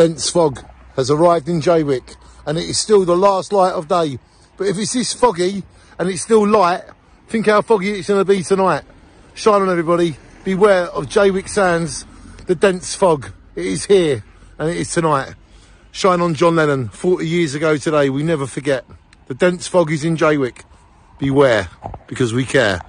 dense fog has arrived in Jaywick and it is still the last light of day. But if it's this foggy and it's still light, think how foggy it's going to be tonight. Shine on everybody. Beware of Jaywick Sands, the dense fog. It is here and it is tonight. Shine on John Lennon, 40 years ago today. We never forget. The dense fog is in Jaywick. Beware, because we care.